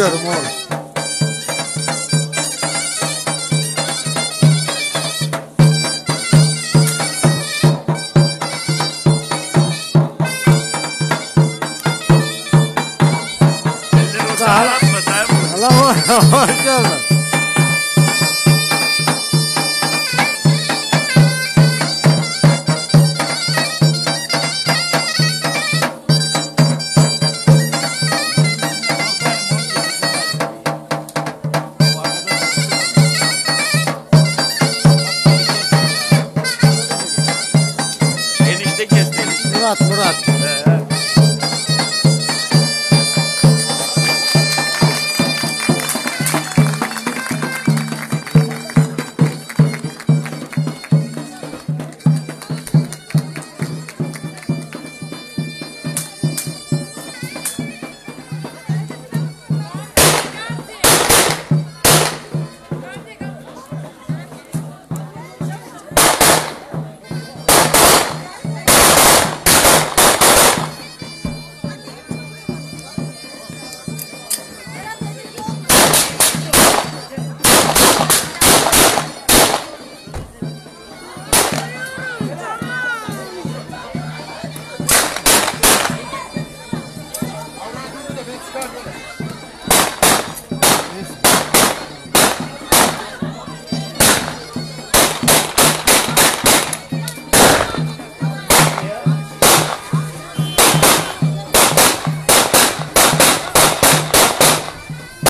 biliyorum oğlum. Elleri ortaya atma Мурат, Мурат. Isso.